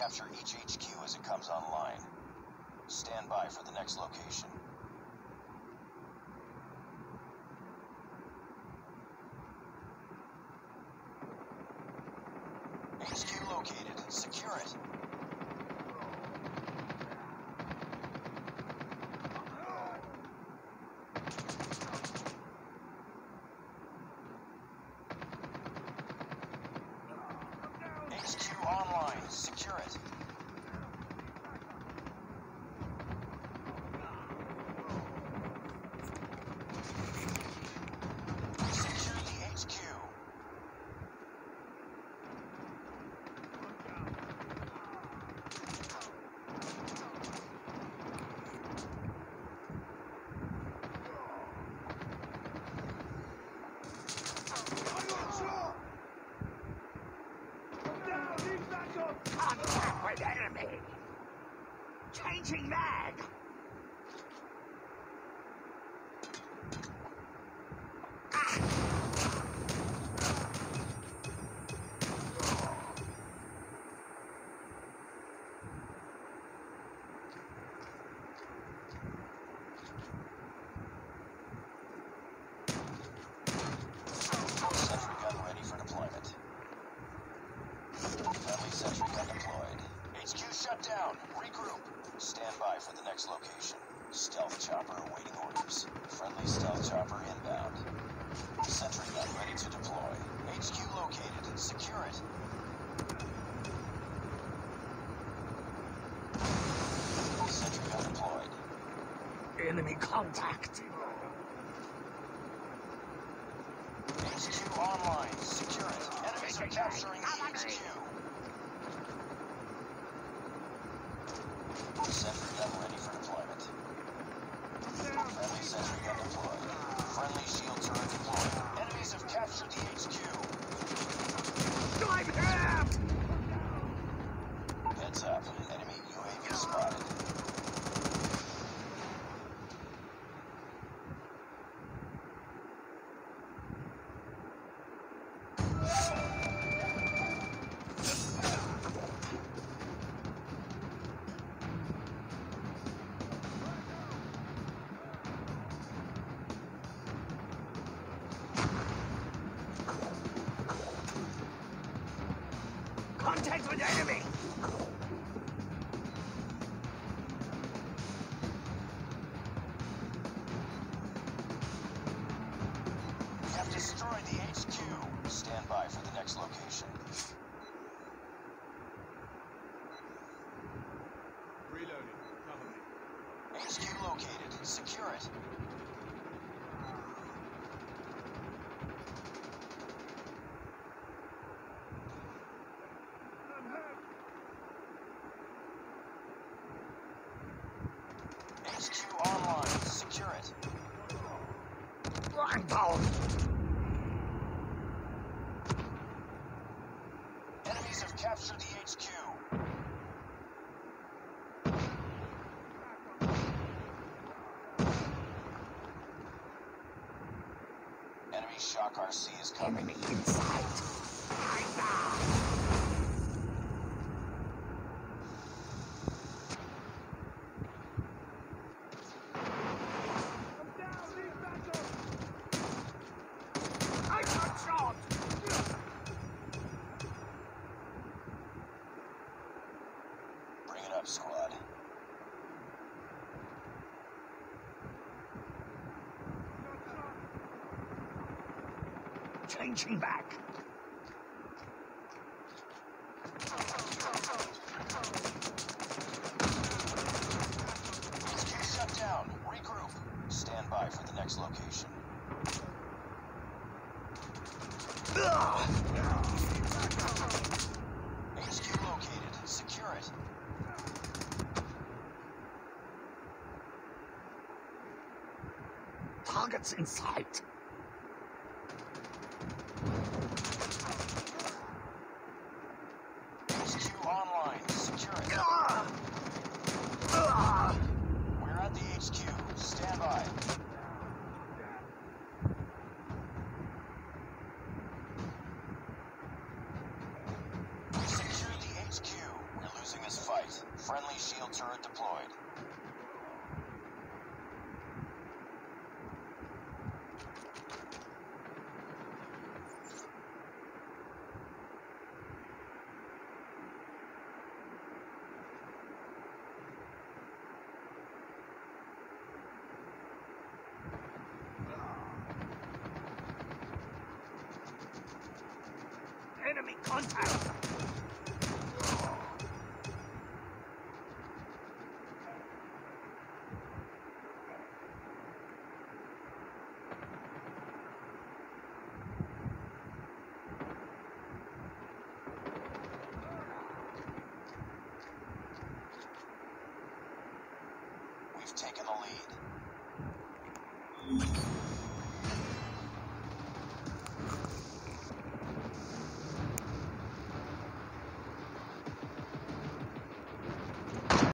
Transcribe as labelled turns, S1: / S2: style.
S1: Capture each HQ as it comes online. Stand by for the next location. HQ located. Secure it. HQ online. Secure it. Secure the HQ.
S2: Contact with! Changing mag!
S1: Sentry gun ready for deployment. Friendly sentry gun deployed. HQ shut down. Regroup. Stand by for the next location. Stealth chopper awaiting orders. Friendly stealth chopper inbound. Sentry gun ready to deploy. HQ located. Secure it. Sentry gun deployed.
S2: Enemy contact!
S1: HQ online. Secure it. Enemies are capturing HQ.
S2: Contact with enemy!
S1: We have destroyed the HQ. Stand by for the next location.
S3: Reloading. Cover me.
S1: HQ located. Secure it. HQ online. Secure it.
S2: Blindfold!
S1: Enemies have captured the HQ. Enemy shock RC is coming.
S2: Enemy in sight! Right now! Changing back!
S1: Shut down. Regroup. Stand by for the next location. HQ located. Secure it.
S2: Targets in sight!
S1: HQ online. Secure it.
S2: Ah! Ah!
S1: We're at the HQ. Hostile turret deployed.
S2: Enemy contact!
S1: We've taken the lead.